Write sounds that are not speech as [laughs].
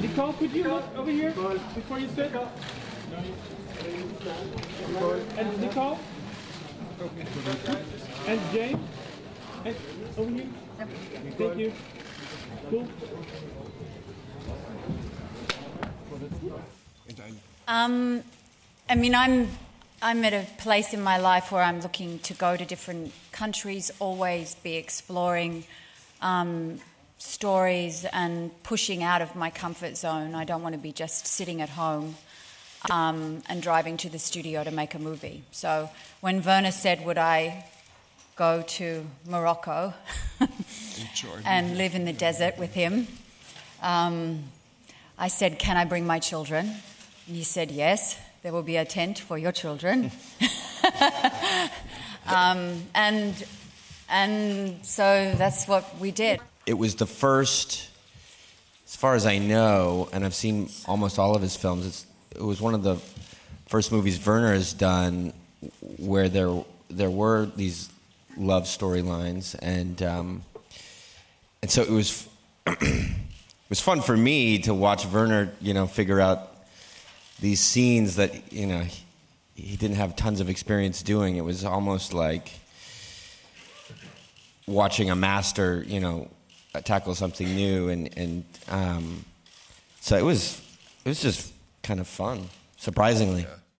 Nicole, could you look over here before you sit? And Nicole? And James? And over here? Thank you. Cool. Um, I mean, I'm I'm at a place in my life where I'm looking to go to different countries, always be exploring um, stories and pushing out of my comfort zone. I don't want to be just sitting at home um, and driving to the studio to make a movie. So when Werner said, "Would I go to Morocco [laughs] and live in the desert with him?" Um, I said, "Can I bring my children?" And he said, Yes, there will be a tent for your children. [laughs] [laughs] um, and, and so that's what we did. It was the first, as far as I know, and I've seen almost all of his films, it was one of the first movies Werner has done where there, there were these love storylines. And, um, and so it was, [clears throat] it was fun for me to watch Werner, you know, figure out these scenes that you know he didn't have tons of experience doing. It was almost like watching a master, you know, tackle something new, and and um, so it was it was just kind of fun, surprisingly. Yeah.